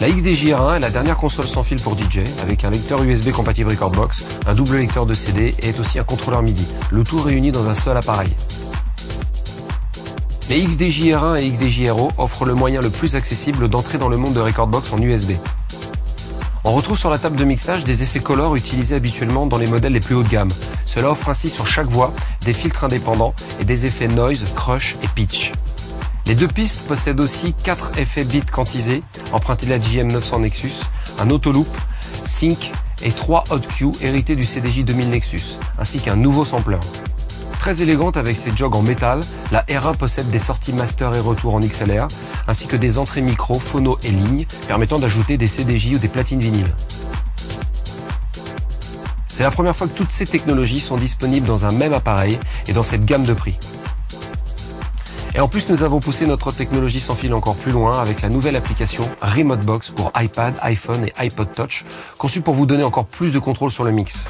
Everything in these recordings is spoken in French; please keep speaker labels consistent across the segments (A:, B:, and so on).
A: La XDJR1 est la dernière console sans fil pour DJ, avec un lecteur USB compatible Recordbox, un double lecteur de CD et est aussi un contrôleur MIDI, le tout réuni dans un seul appareil. Les XDJR1 et XDJRO offrent le moyen le plus accessible d'entrer dans le monde de Recordbox en USB. On retrouve sur la table de mixage des effets color utilisés habituellement dans les modèles les plus haut de gamme. Cela offre ainsi sur chaque voix des filtres indépendants et des effets noise, crush et pitch. Les deux pistes possèdent aussi quatre effets bits quantisés, empruntés de la JM900 Nexus, un autoloop, sync et trois hot Q hérités du CDJ 2000 Nexus, ainsi qu'un nouveau sampler. Très élégante avec ses jogs en métal, la R1 possède des sorties master et retour en XLR, ainsi que des entrées micro, phono et ligne, permettant d'ajouter des CDJ ou des platines vinyles. C'est la première fois que toutes ces technologies sont disponibles dans un même appareil et dans cette gamme de prix. Et en plus, nous avons poussé notre technologie sans fil encore plus loin avec la nouvelle application Remote Box pour iPad, iPhone et iPod Touch, conçue pour vous donner encore plus de contrôle sur le mix.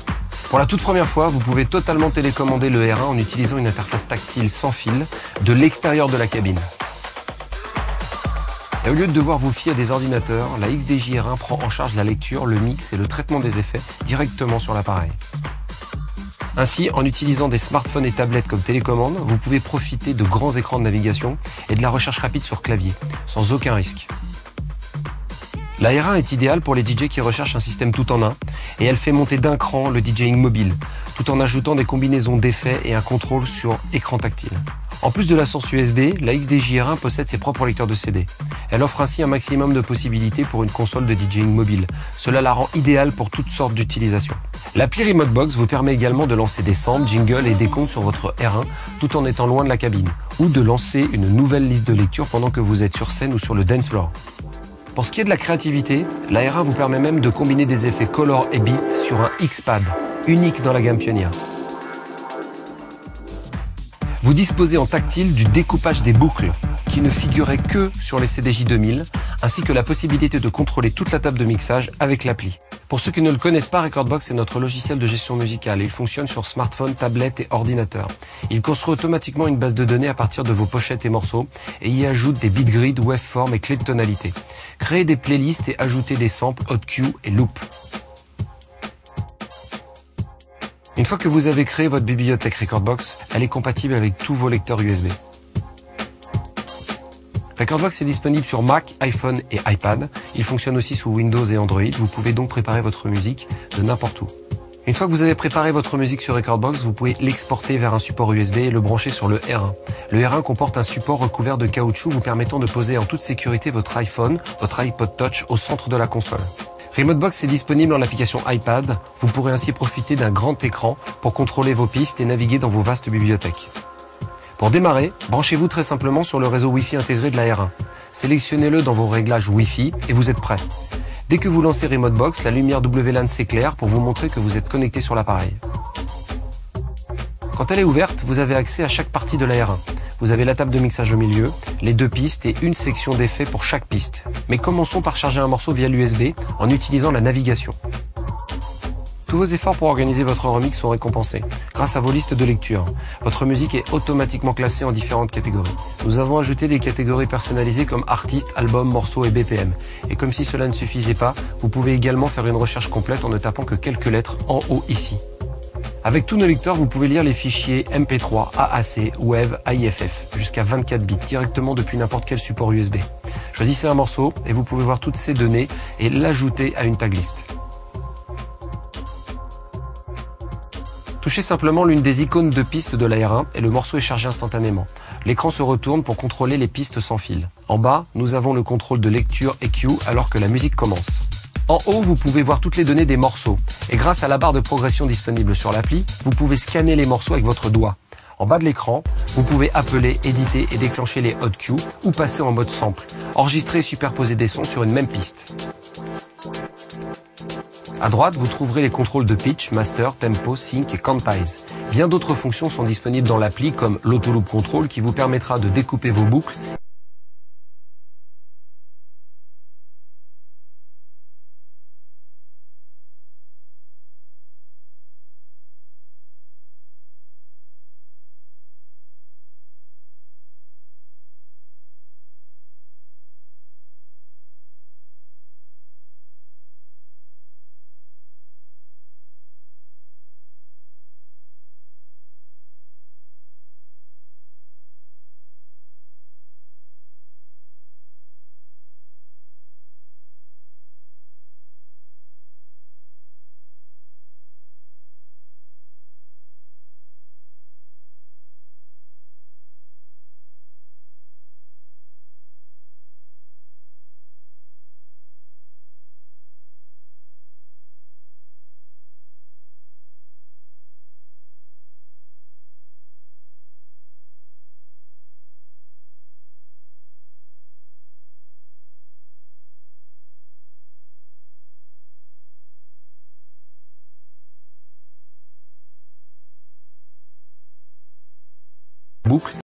A: Pour la toute première fois, vous pouvez totalement télécommander le R1 en utilisant une interface tactile sans fil de l'extérieur de la cabine. Et au lieu de devoir vous fier à des ordinateurs, la XDJ R1 prend en charge la lecture, le mix et le traitement des effets directement sur l'appareil. Ainsi, en utilisant des smartphones et tablettes comme télécommande, vous pouvez profiter de grands écrans de navigation et de la recherche rapide sur clavier, sans aucun risque. La R1 est idéale pour les DJ qui recherchent un système tout en un et elle fait monter d'un cran le DJing mobile, tout en ajoutant des combinaisons d'effets et un contrôle sur écran tactile. En plus de la source USB, la XDJ-R1 possède ses propres lecteurs de CD. Elle offre ainsi un maximum de possibilités pour une console de DJing mobile. Cela la rend idéale pour toutes sortes d'utilisations. L'appli Remote Box vous permet également de lancer des samples, jingles et des comptes sur votre R1 tout en étant loin de la cabine, ou de lancer une nouvelle liste de lecture pendant que vous êtes sur scène ou sur le dance floor. Pour ce qui est de la créativité, la R1 vous permet même de combiner des effets color et beat sur un X-Pad, unique dans la gamme Pioneer. Vous disposez en tactile du découpage des boucles, qui ne figurait que sur les CDJ 2000, ainsi que la possibilité de contrôler toute la table de mixage avec l'appli. Pour ceux qui ne le connaissent pas, Recordbox est notre logiciel de gestion musicale. Il fonctionne sur smartphone, tablette et ordinateur. Il construit automatiquement une base de données à partir de vos pochettes et morceaux et y ajoute des bitgrids, waveforms et clés de tonalité. Créer des playlists et ajouter des samples, hot cue et loop. Une fois que vous avez créé votre bibliothèque Recordbox, elle est compatible avec tous vos lecteurs USB. Recordbox est disponible sur Mac, iPhone et iPad. Il fonctionne aussi sous Windows et Android. Vous pouvez donc préparer votre musique de n'importe où. Une fois que vous avez préparé votre musique sur Recordbox, vous pouvez l'exporter vers un support USB et le brancher sur le R1. Le R1 comporte un support recouvert de caoutchouc vous permettant de poser en toute sécurité votre iPhone, votre iPod Touch au centre de la console. Remotebox est disponible en application iPad. Vous pourrez ainsi profiter d'un grand écran pour contrôler vos pistes et naviguer dans vos vastes bibliothèques. Pour démarrer, branchez-vous très simplement sur le réseau Wi-Fi intégré de la R1. Sélectionnez-le dans vos réglages Wi-Fi et vous êtes prêt. Dès que vous lancez Remote Box, la lumière WLAN s'éclaire pour vous montrer que vous êtes connecté sur l'appareil. Quand elle est ouverte, vous avez accès à chaque partie de la R1. Vous avez la table de mixage au milieu, les deux pistes et une section d'effets pour chaque piste. Mais commençons par charger un morceau via l'USB en utilisant la navigation. Tous vos efforts pour organiser votre remix sont récompensés grâce à vos listes de lecture. Votre musique est automatiquement classée en différentes catégories. Nous avons ajouté des catégories personnalisées comme artiste, album, morceau et BPM. Et comme si cela ne suffisait pas, vous pouvez également faire une recherche complète en ne tapant que quelques lettres en haut ici. Avec tous nos lecteurs, vous pouvez lire les fichiers MP3, AAC, WAV, AIFF, jusqu'à 24 bits directement depuis n'importe quel support USB. Choisissez un morceau et vous pouvez voir toutes ces données et l'ajouter à une tag list. Touchez simplement l'une des icônes de piste de la R1 et le morceau est chargé instantanément. L'écran se retourne pour contrôler les pistes sans fil. En bas, nous avons le contrôle de lecture et cue alors que la musique commence. En haut, vous pouvez voir toutes les données des morceaux. Et grâce à la barre de progression disponible sur l'appli, vous pouvez scanner les morceaux avec votre doigt. En bas de l'écran, vous pouvez appeler, éditer et déclencher les hot cues ou passer en mode sample, enregistrer et superposer des sons sur une même piste. À droite, vous trouverez les contrôles de pitch, master, tempo, sync et quantize. Bien d'autres fonctions sont disponibles dans l'appli comme l'autoloop control qui vous permettra de découper vos boucles boucle